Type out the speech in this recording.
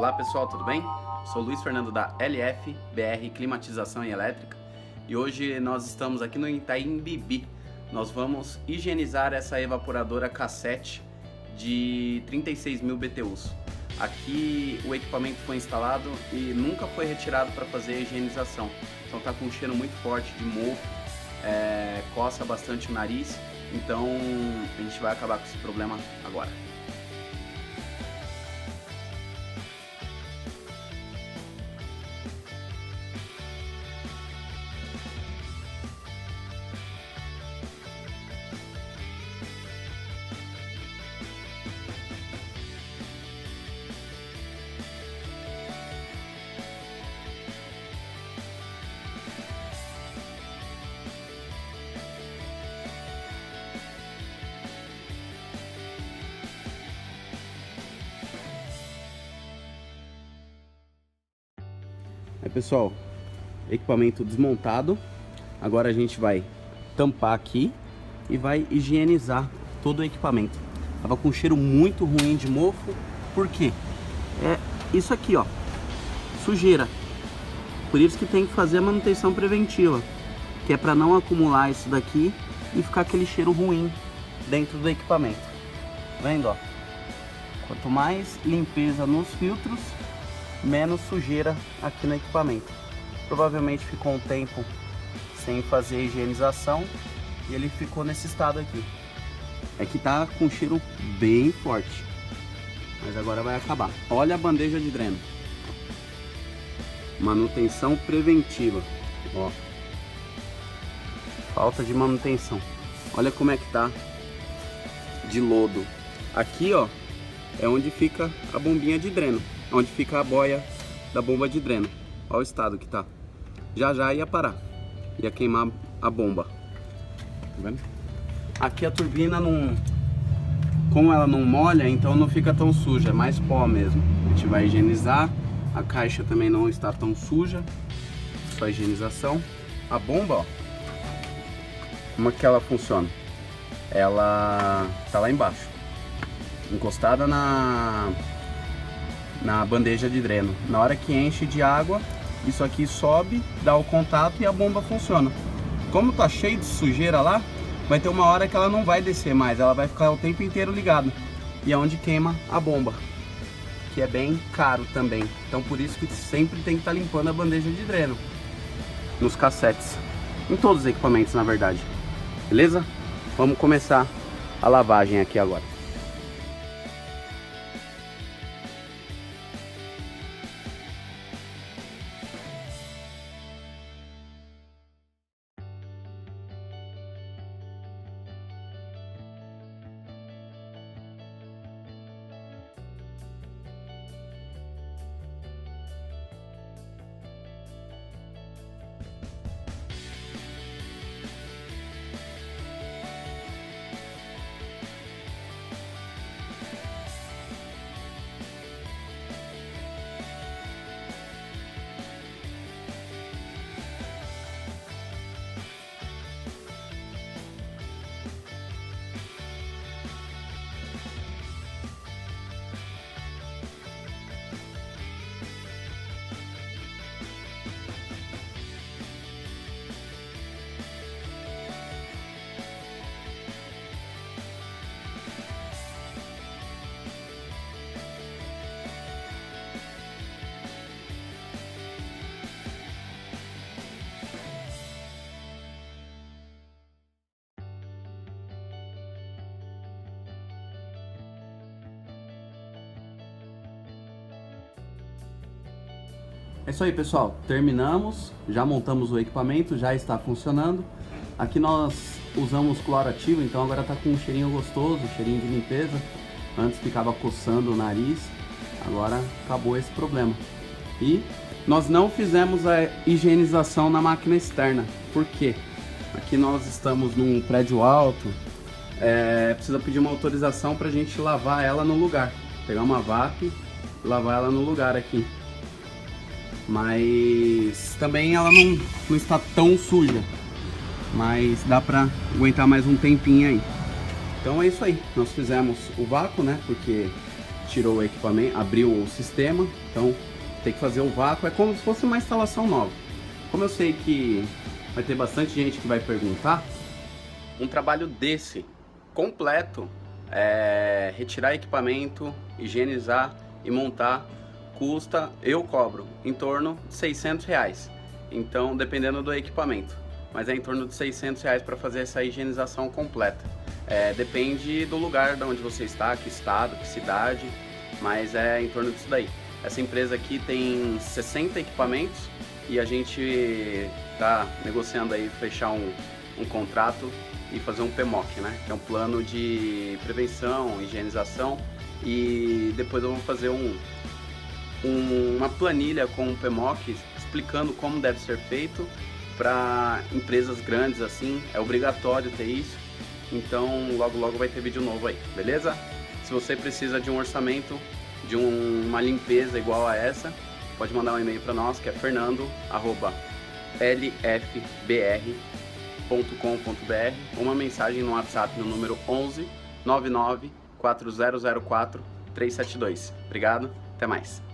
Olá pessoal, tudo bem? Sou Luiz Fernando da LF BR Climatização e Elétrica e hoje nós estamos aqui no Itaim Bibi. Nós vamos higienizar essa evaporadora cassete de 36 mil BTUs. Aqui o equipamento foi instalado e nunca foi retirado para fazer a higienização. Então tá com um cheiro muito forte de mofo, é, coça bastante o nariz, então a gente vai acabar com esse problema agora. Aí pessoal, equipamento desmontado. Agora a gente vai tampar aqui e vai higienizar todo o equipamento. Tava com um cheiro muito ruim de mofo, por quê? É isso aqui, ó, sujeira. Por isso que tem que fazer a manutenção preventiva, que é para não acumular isso daqui e ficar aquele cheiro ruim dentro do equipamento. Tá vendo, ó? Quanto mais limpeza nos filtros, menos sujeira aqui no equipamento. Provavelmente ficou um tempo sem fazer a higienização e ele ficou nesse estado aqui. É que tá com cheiro bem forte, mas agora vai acabar. Olha a bandeja de dreno. Manutenção preventiva, ó. Falta de manutenção. Olha como é que tá de lodo. Aqui, ó, é onde fica a bombinha de dreno onde fica a boia da bomba de dreno. Olha o estado que tá. Já já ia parar. Ia queimar a bomba. Tá vendo? Aqui a turbina não... Como ela não molha, então não fica tão suja. É mais pó mesmo. A gente vai higienizar. A caixa também não está tão suja. Só higienização. A bomba, ó. Como é que ela funciona? Ela tá lá embaixo. Encostada na na bandeja de dreno. Na hora que enche de água, isso aqui sobe, dá o contato e a bomba funciona. Como tá cheio de sujeira lá, vai ter uma hora que ela não vai descer mais, ela vai ficar o tempo inteiro ligada. E é onde queima a bomba, que é bem caro também. Então por isso que sempre tem que estar tá limpando a bandeja de dreno nos cassetes. Em todos os equipamentos, na verdade. Beleza? Vamos começar a lavagem aqui agora. É isso aí, pessoal. Terminamos, já montamos o equipamento, já está funcionando. Aqui nós usamos cloro ativo, então agora está com um cheirinho gostoso, um cheirinho de limpeza. Antes ficava coçando o nariz, agora acabou esse problema. E nós não fizemos a higienização na máquina externa. Por quê? Aqui nós estamos num prédio alto, é, precisa pedir uma autorização para a gente lavar ela no lugar. Pegar uma VAP e lavar ela no lugar aqui mas também ela não, não está tão suja, mas dá pra aguentar mais um tempinho aí. Então é isso aí, nós fizemos o vácuo, né, porque tirou o equipamento, abriu o sistema, então tem que fazer o vácuo, é como se fosse uma instalação nova. Como eu sei que vai ter bastante gente que vai perguntar, um trabalho desse, completo, é, retirar equipamento, higienizar e montar, custa, eu cobro, em torno de 600 reais. Então, dependendo do equipamento. Mas é em torno de 600 reais para fazer essa higienização completa. É, depende do lugar de onde você está, que estado, que cidade, mas é em torno disso daí. Essa empresa aqui tem 60 equipamentos e a gente está negociando aí fechar um, um contrato e fazer um PMOC, né? Que é um plano de prevenção, higienização e depois eu vou fazer um, um uma planilha com um PMOC explicando como deve ser feito para empresas grandes assim, é obrigatório ter isso. Então logo logo vai ter vídeo novo aí, beleza? Se você precisa de um orçamento de um, uma limpeza igual a essa, pode mandar um e-mail para nós que é fernando@lfbr.com.br ou uma mensagem no WhatsApp no número 11 99 4004 372. Obrigado, até mais.